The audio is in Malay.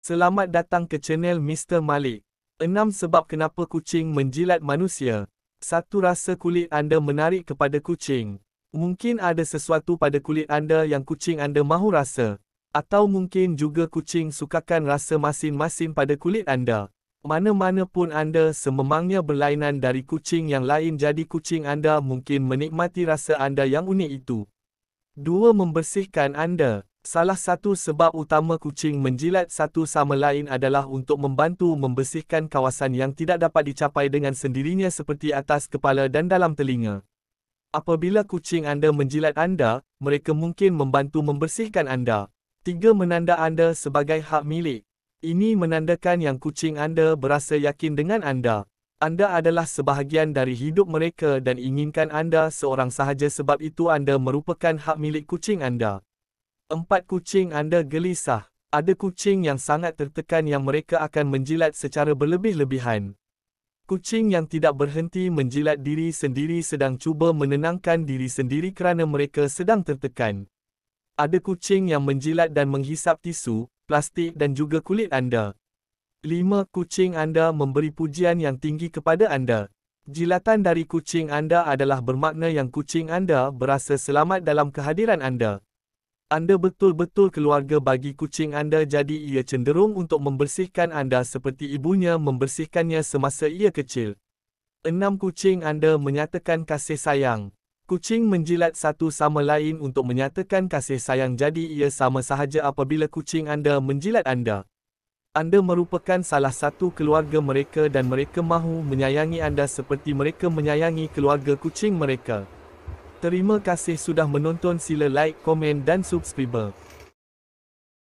Selamat datang ke channel Mr. Malik. 6 sebab kenapa kucing menjilat manusia. Satu rasa kulit anda menarik kepada kucing. Mungkin ada sesuatu pada kulit anda yang kucing anda mahu rasa. Atau mungkin juga kucing sukakan rasa masin-masin pada kulit anda. Mana-mana pun anda sememangnya berlainan dari kucing yang lain jadi kucing anda mungkin menikmati rasa anda yang unik itu. Dua membersihkan anda. Salah satu sebab utama kucing menjilat satu sama lain adalah untuk membantu membersihkan kawasan yang tidak dapat dicapai dengan sendirinya seperti atas kepala dan dalam telinga. Apabila kucing anda menjilat anda, mereka mungkin membantu membersihkan anda. Tiga menanda anda sebagai hak milik. Ini menandakan yang kucing anda berasa yakin dengan anda. Anda adalah sebahagian dari hidup mereka dan inginkan anda seorang sahaja sebab itu anda merupakan hak milik kucing anda. Empat kucing anda gelisah. Ada kucing yang sangat tertekan yang mereka akan menjilat secara berlebih-lebihan. Kucing yang tidak berhenti menjilat diri sendiri sedang cuba menenangkan diri sendiri kerana mereka sedang tertekan. Ada kucing yang menjilat dan menghisap tisu, plastik dan juga kulit anda. Lima kucing anda memberi pujian yang tinggi kepada anda. Jilatan dari kucing anda adalah bermakna yang kucing anda berasa selamat dalam kehadiran anda. Anda betul-betul keluarga bagi kucing anda jadi ia cenderung untuk membersihkan anda seperti ibunya membersihkannya semasa ia kecil. Enam kucing anda menyatakan kasih sayang. Kucing menjilat satu sama lain untuk menyatakan kasih sayang jadi ia sama sahaja apabila kucing anda menjilat anda. Anda merupakan salah satu keluarga mereka dan mereka mahu menyayangi anda seperti mereka menyayangi keluarga kucing mereka. Terima kasih sudah menonton sila like, komen dan subscribe.